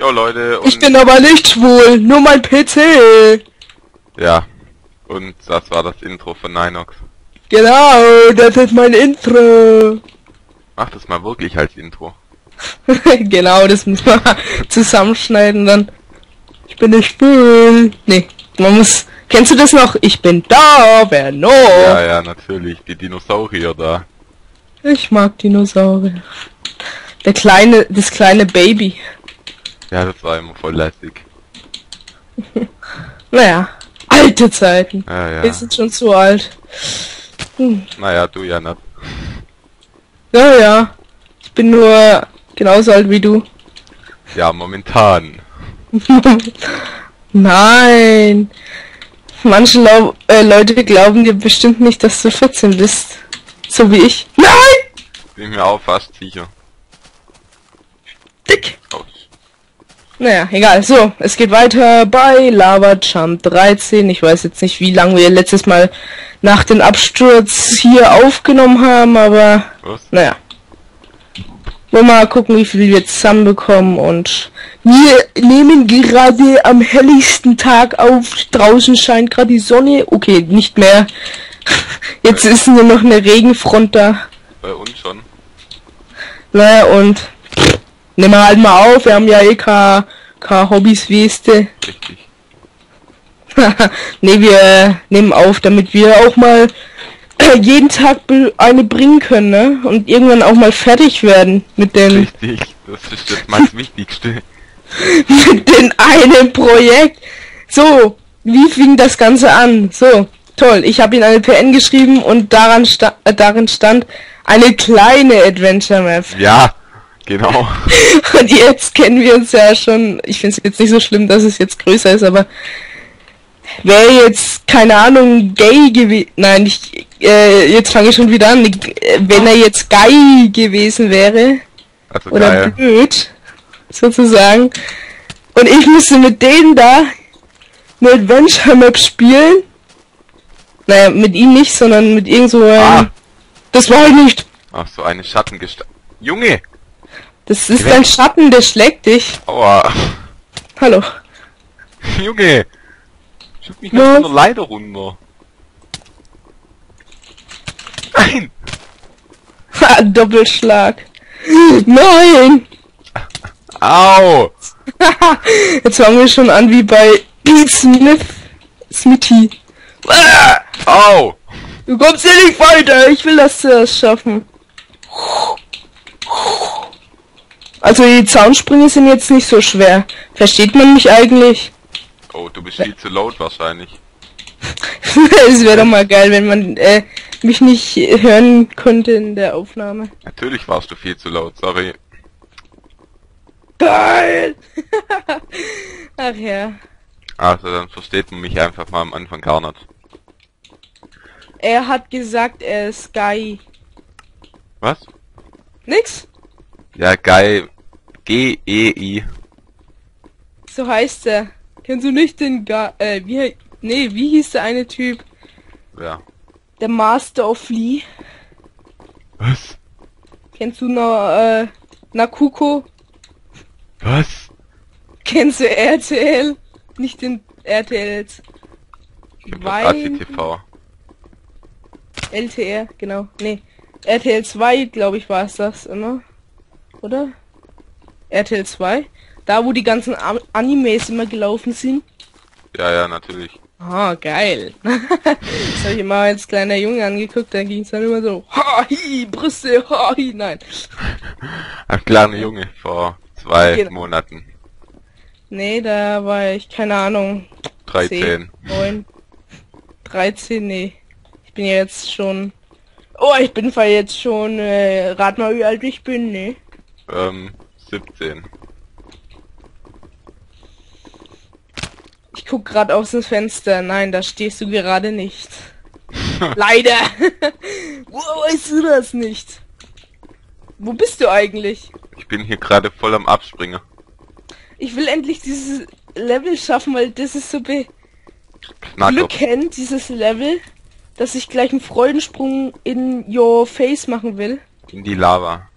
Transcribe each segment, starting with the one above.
Jo Leute, Ich bin aber nicht schwul, nur mein PC. ja. Und das war das Intro von Ninox. Genau, das ist mein Intro. Mach das mal wirklich als Intro. genau, das muss man zusammenschneiden dann. Ich bin nicht schwul. Nee, man muss. Kennst du das noch? Ich bin da, wer noch? Ja, ja, natürlich. Die Dinosaurier da. Ich mag Dinosaurier. Der kleine, das kleine Baby. Ja, das war immer voll lässig. Naja, alte Zeiten. Ja, Wir ja. sind schon zu alt. Hm. Naja, du ja nicht. Ja, ja. Ich bin nur genauso alt wie du. Ja, momentan. Nein. Manche Lau äh, Leute glauben dir bestimmt nicht, dass du 14 bist. So wie ich. Nein! Bin mir auch fast sicher. Dick. Aus. Naja, egal. So, es geht weiter bei Lava Jump 13. Ich weiß jetzt nicht, wie lange wir letztes Mal nach dem Absturz hier aufgenommen haben, aber Was? naja. Wollen wir mal gucken, wie viel wir zusammenbekommen und wir nehmen gerade am helligsten Tag auf. Draußen scheint gerade die Sonne. Okay, nicht mehr. Jetzt ist nur noch eine Regenfront da. Bei uns schon. Naja, und nehmen wir halt mal auf. Wir haben ja eh keine keine Hobbys, Weste. Richtig. nee, wir nehmen auf, damit wir auch mal jeden Tag eine bringen können, ne? Und irgendwann auch mal fertig werden mit den Richtig. Das ist das Wichtigste. mit den einem Projekt. So, wie fing das Ganze an? So, toll. Ich habe ihn eine PN geschrieben und daran sta äh, darin stand eine kleine Adventure Map. Ja, genau. Und jetzt kennen wir uns ja schon. Ich finde es jetzt nicht so schlimm, dass es jetzt größer ist, aber wäre jetzt, keine Ahnung, gay gewesen. Nein, ich, äh, jetzt fange ich schon wieder an. Äh, Wenn er jetzt gay gewesen wäre, Also oder geil. blöd, sozusagen, und ich müsste mit denen da eine Adventure Map spielen. Naja, mit ihm nicht, sondern mit irgend so einem. Ah. Das war halt nicht. Ach so, eine Schattengestalt. Junge! Das ist Wer- ein Schatten, der schlägt dich. Aua. Hallo. Junge! Schub mich von der Leiter runter. Nein! Ha, Doppelschlag. Nein! Au! Jetzt fangen wir schon an wie bei Pete Smith. Smithy. Ah, Au! Du kommst hier nicht weiter. Ich will das zuerst schaffen. Also die Zaunsprünge sind jetzt nicht so schwer. Versteht man mich eigentlich? Oh, du bist viel zu laut wahrscheinlich. Es wäre doch mal geil, wenn man äh, mich nicht hören könnte in der Aufnahme. Natürlich warst du viel zu laut, sorry. Geil! Ach ja. Also dann versteht man mich einfach mal am Anfang gar nicht. Er hat gesagt, er ist Guy. Was? Nix? Ja, geil. G-E-I. So heißt er. Kennst du nicht den Ga äh, wie nee, wie hieß der eine Typ? Ja. Der Master of Lee. Was? Kennst du noch äh, Nakuko? Was? Kennst du RTL? Nicht den RTLs. Wein, ACTV. LTR, genau. Nee. RTL 2, glaube ich, war es das immer. Oder? RTL 2? Da, wo die ganzen Animes immer gelaufen sind. Ja, ja, natürlich. Ah, geil. das habe ich immer als kleiner Junge angeguckt, da ging es dann immer so, ha, hi, Brüste, ha, hi, nein. Ein kleiner Junge vor zwei Genau. Monaten. Nee, da war ich, keine Ahnung, 13. 9, 13, nee. Ich bin ja jetzt schon, oh, ich bin jetzt schon, äh, rat mal, wie alt ich bin, ne? Ähm, 17. Ich guck gerade aus dem Fenster, nein, da stehst du gerade nicht. Leider. Wo weißt du das nicht? Wo bist du eigentlich? Ich bin hier gerade voll am Abspringen. Ich will endlich dieses Level schaffen, weil das ist so be Knacker. beglückend, dieses Level, dass ich gleich einen Freudensprung in your face machen will. In die Lava.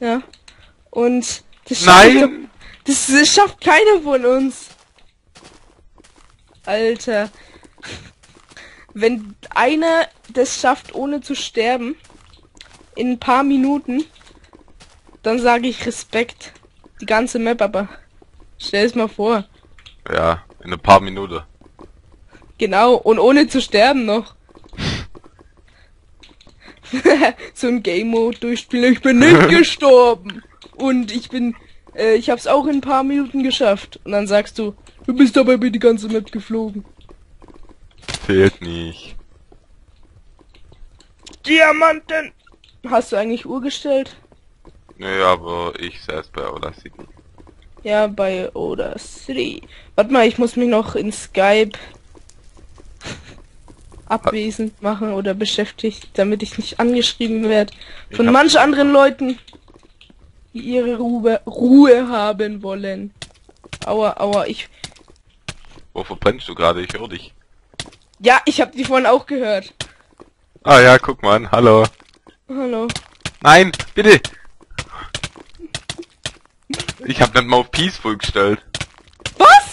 Ja. Und das schaff ich Nein! Das, das schafft keiner von uns. Alter. Wenn einer das schafft, ohne zu sterben, in ein paar Minuten, dann sage ich Respekt. Die ganze Map aber. Stell es mal vor. Ja, in ein paar Minuten. Genau, und ohne zu sterben noch. so ein Game Mode durchspielen. Ich bin nicht gestorben. Und ich bin, äh, ich hab's auch in ein paar Minuten geschafft. Und dann sagst du, du bist dabei über die ganze Map geflogen. Fehlt nicht. Diamanten! Hast du eigentlich Uhr gestellt? Nö, aber ich selbst bei Audacity. Ja, bei Oda City. Warte mal, ich muss mich noch in Skype abwesend machen oder beschäftigt, damit ich nicht angeschrieben werde von manch anderen Leuten, die ihre Ruhe, Ruhe haben wollen. Aua, aua, ich. Wo verbrennst du gerade? Ich höre dich. Ja, ich habe die vorhin auch gehört. Ah ja, guck mal an. Hallo. Hallo. Nein, bitte. Ich hab nicht mal auf Peaceful gestellt. Was?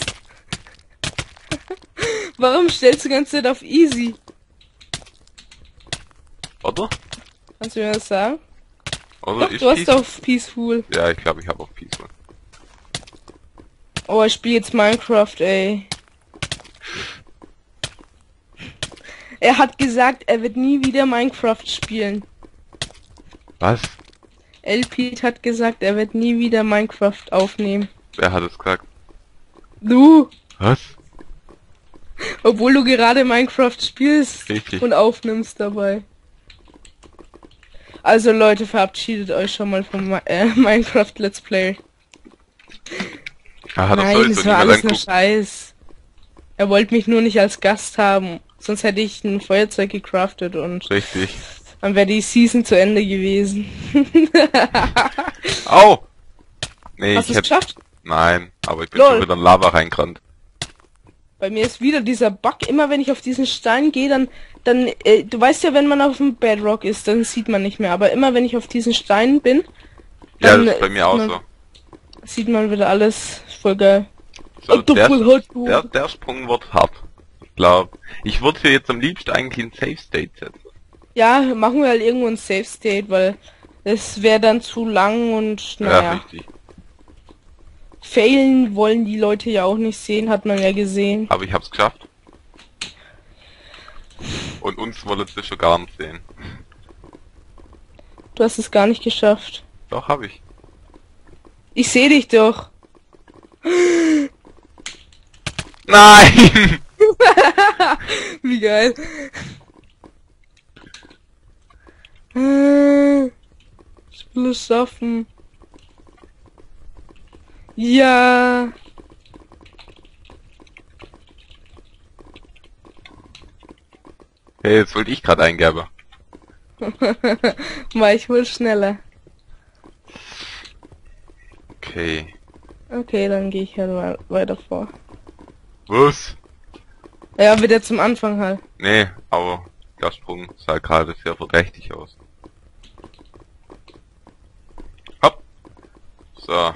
Warum stellst du die ganze Zeit auf Easy? Oder? Kannst du mir das sagen? Oder Doch, du hast auf Peaceful. Ja, ich glaube, ich habe auf Peaceful. Oh, ich spiele jetzt Minecraft, ey. Er hat gesagt, er wird nie wieder Minecraft spielen. Was? LP hat gesagt, er wird nie wieder Minecraft aufnehmen. Wer hat es gesagt? Du, Was? obwohl du gerade Minecraft spielst Richtig. und aufnimmst dabei. Also Leute, verabschiedet euch schon mal vom äh, Minecraft Let's Play. Er hat Nein, das war alles nur. Scheiß. Er wollte mich nur nicht als Gast haben. Sonst hätte ich ein Feuerzeug gecraftet und Richtig. dann wäre die Season zu Ende gewesen. Au! Nee, Hast du ich es hätte... geschafft? Nein, aber ich bin Lol. schon wieder in Lava reingerannt. Bei mir ist wieder dieser Bug. Immer wenn ich auf diesen Stein gehe, dann, dann, äh, du weißt ja, wenn man auf dem Bedrock ist, dann sieht man nicht mehr. Aber immer wenn ich auf diesen Stein bin, Ja, Dann, das ist bei mir auch man- so. sieht man wieder alles. Voll geil. So, du der, der, der Sprung wird hart. Ich glaube, ich würde hier jetzt am liebsten eigentlich in Safe State setzen. Ja, machen wir halt irgendwo ein Safe State, weil es wäre dann zu lang und Ja, naja. richtig. Failen wollen die Leute ja auch nicht sehen, hat man ja gesehen. Aber ich hab's geschafft. Und uns wollen sie schon gar nicht sehen. Du hast es gar nicht geschafft. Doch, hab ich. Ich sehe dich doch. Nein! Wie geil. Ich will es schaffen. Ja. Hey, jetzt wollte ich gerade eingeben. War ich wohl schneller. Okay. Okay, dann gehe ich halt mal weiter vor. Was? Ja, wieder zum Anfang halt. Nee, aber der Sprung sah gerade sehr verdächtig aus. Hopp. So.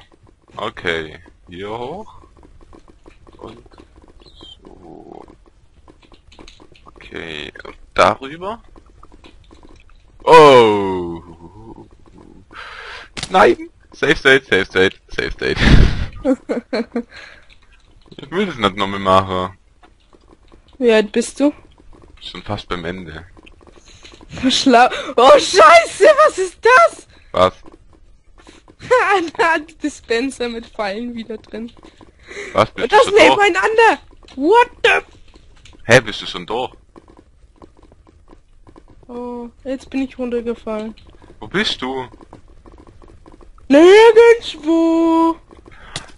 Okay. Hier hoch. Und so. Okay. Darüber. Oh. Nein. Safe State, Safe State, Safe State. ich will das nicht nochmal machen. Wie alt bist du? Schon fast beim Ende. Schlau. Oh Scheiße, was ist das? Was? hat Dispenser mit Pfeilen wieder drin. Was? Bist Und das du durch? nebeneinander. What the? Hä, bist du schon durch? Oh, jetzt bin ich runtergefallen. Wo bist du? Nirgendwo.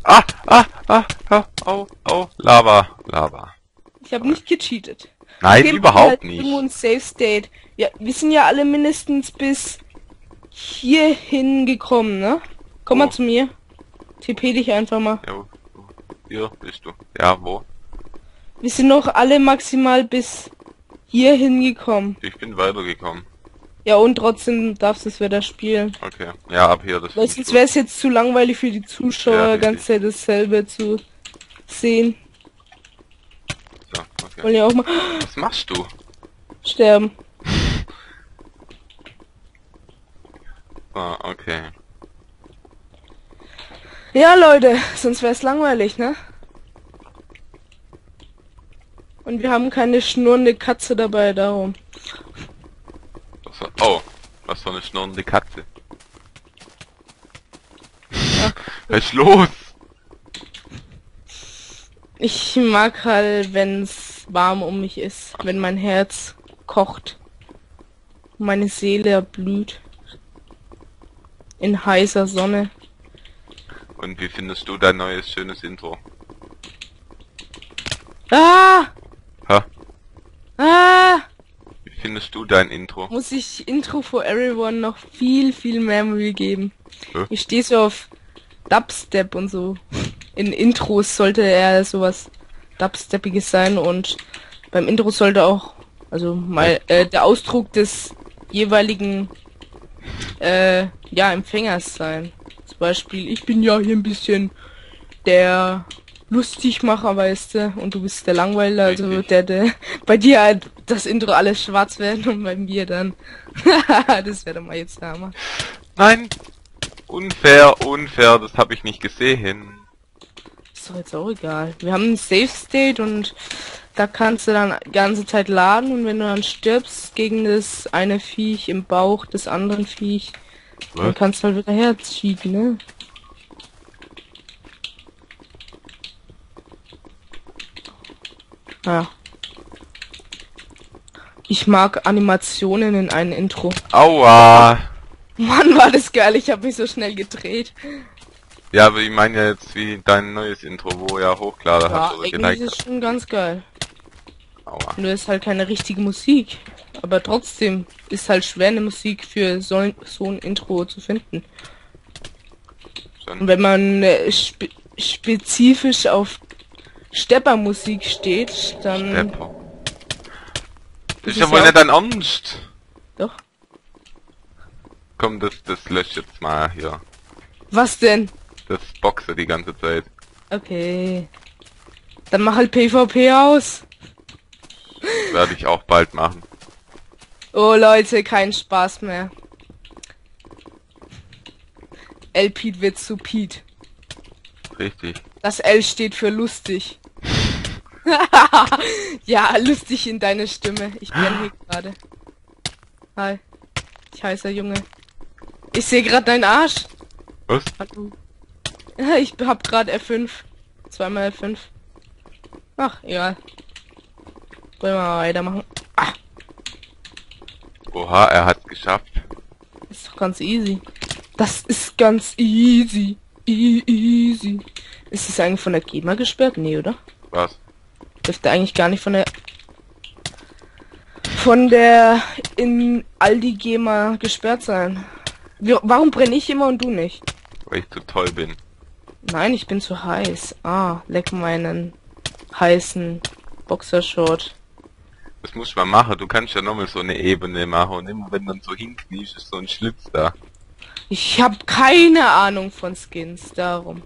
Ah, ah, ah, ah, au, au, Lava, Lava. Ich habe nicht gecheatet. Nein, Okay, überhaupt halt Irgendwo nicht. ein Safe State. Ja, wir sind ja alle mindestens bis hierhin gekommen, ne? Komm Wo? mal zu mir. TP dich einfach mal. Ja, hier bist du. Ja, wo? Wir sind noch alle maximal bis hierhin gekommen. Ich bin weitergekommen. Ja, und trotzdem darfst du es wieder spielen. Okay. Ja, ab hier, das Weil sonst wäre es jetzt zu langweilig für die Zuschauer, Ja, ganz dasselbe zu sehen. So, okay. Wollen ja auch mal Was machst du? sterben. Ah, okay. Ja, Leute, sonst wäre es langweilig, ne? Und wir haben keine schnurrende Katze dabei, darum. Was war, oh, was für eine schnurrende Katze. Was ist los? Ich mag halt, wenn's warm um mich ist, wenn mein Herz kocht, meine Seele erblüht in heißer Sonne. Und wie findest du dein neues schönes Intro? Ah! Ah! Wie findest du dein Intro? Muss ich Intro for Everyone noch viel, viel mehr Mühe geben. Hä? Ich stehe so auf Dubstep und so. In Intros sollte er sowas Dubsteppiges sein und beim Intro sollte auch, also mal äh, der Ausdruck des jeweiligen äh, ja, Empfängers sein. Zum Beispiel, ich bin ja hier ein bisschen der Lustigmacher, weißt du, und du bist der Langweiler, also Richtig. der, der bei dir halt das Intro alles schwarz werden und bei mir dann. das wäre doch mal jetzt der Hammer. Nein! Unfair, unfair, das habe ich nicht gesehen. Ist doch jetzt auch egal. Wir haben ein Safe State und da kannst du dann die ganze Zeit laden und wenn du dann stirbst gegen das eine Viech im Bauch des anderen Viech, dann Was? kannst du halt wieder hercheaten, ne? Ja. Ich mag Animationen in einem Intro. Aua! Mann, war das geil, ich habe mich so schnell gedreht. Ja, aber ich meine ja jetzt wie dein neues Intro, wo er hochgeladen Ja, hat oder geliked ist schon ganz geil. Aua. Nur ist halt keine richtige Musik. Aber trotzdem ist halt schwer eine Musik für so ein, so ein Intro zu finden. Und wenn man äh, spe spezifisch auf Steppermusik steht, dann Stepper. Das ist ja wohl nicht dein Ernst. doch. Komm, das, das löscht jetzt mal hier. Was denn? Das boxe die ganze Zeit. Okay. Dann mach halt PvP aus. Werde ich auch bald machen. Oh Leute, kein Spaß mehr. L Pete wird zu Pete. Richtig. Das L steht für lustig. ja, lustig in deine Stimme. Ich bin hier gerade. Hi. Ich heiße Junge. Ich sehe gerade deinen Arsch. Was? Hallo. Ich hab gerade F5. Zweimal F5. Ach, egal. Wollen wir mal weitermachen. Ah, Oha, er hat's geschafft. ist doch ganz easy. Das ist ganz easy. E easy. Ist es eigentlich von der GEMA gesperrt? Nee, oder? Was? Dürfte eigentlich gar nicht von der von der in Aldi GEMA gesperrt sein. Wie, warum brenne ich immer und du nicht? Weil ich zu toll bin. Nein, ich bin zu heiß. Ah, leck meinen heißen Boxershort. Das muss man machen. Du kannst ja nochmal so eine Ebene machen und immer wenn dann so hinkniest, ist so ein Schlitz da. Ich hab keine Ahnung von Skins, darum.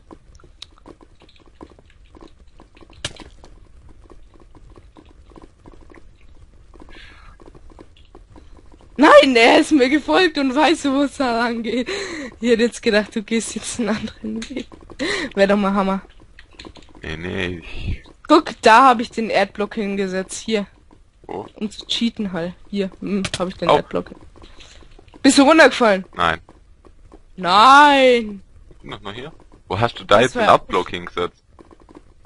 Nein, er ist mir gefolgt und weiß, wo es da lang geht. Ich hätte jetzt gedacht, du gehst jetzt einen anderen Weg. Wäre doch mal Hammer. Nee, nee. Guck, da habe ich den Erdblock hingesetzt. Hier. Wo? Um zu cheaten halt. Hier, hm, habe ich den Oh. Erdblock. Bist du runtergefallen? Nein. Nein. Noch mal hier? Wo hast du da Das jetzt einen war- Upblock hingesetzt?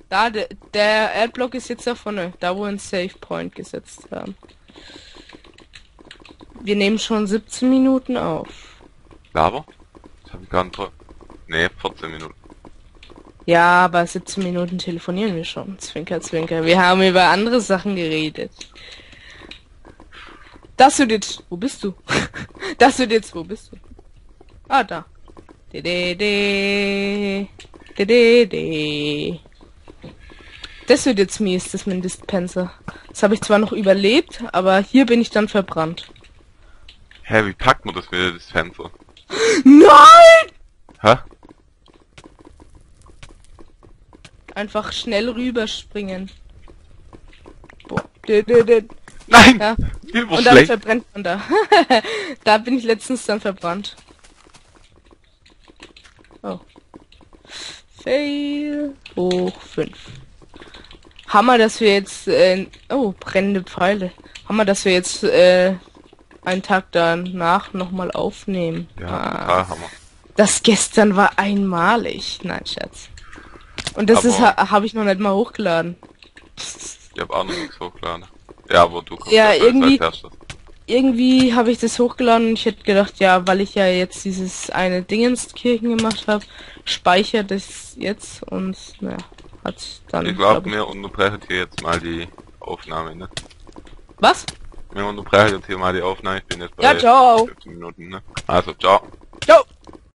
Da, der, der Erdblock ist jetzt da vorne, da wo wir einen Save Point gesetzt haben. Wir nehmen schon 17 Minuten auf. Hab ich gar nicht drauf. Nee, 14 Minuten. Ja, aber 17 Minuten telefonieren wir schon. Zwinker, zwinker. Wir haben über andere Sachen geredet. Das wird jetzt. Wo bist du? Das wird jetzt. Wo bist du? Ah, da. Das wird jetzt mies, das Dispenser. Das habe ich zwar noch überlebt, aber hier bin ich dann verbrannt. Hä, wie packt man das wieder, das Fenster? Nein! Hä? Einfach schnell rüberspringen. Boah. Dö, dö, dö. Nein! Ja. Und dann schlecht. verbrennt man da. da bin ich letztens dann verbrannt. Oh. Fail. Hoch 5. Hammer, dass wir jetzt, äh, oh, brennende Pfeile. Hammer, dass wir jetzt, äh, einen Tag danach nochmal aufnehmen. Ja, Ah, Hammer. das gestern war einmalig. Nein, Schatz. Und das ist, Aber- ha, habe ich noch nicht mal hochgeladen. Ich hab auch noch nichts hochgeladen. Ja, aber du kommst Ja, irgendwie- irgendwie habe ich das hochgeladen und ich hätte gedacht, ja, weil ich ja jetzt dieses eine Dingenskirchen gemacht habe, speichere das jetzt und naja, hat dann. Ich glaub glaube, wir unterbrechen hier jetzt mal die Aufnahme, ne? Was? Wir unterbrechen jetzt hier mal die Aufnahme. Ich bin jetzt bei Ja, ciao. 15 Minuten, ne? Also, ciao. Ciao.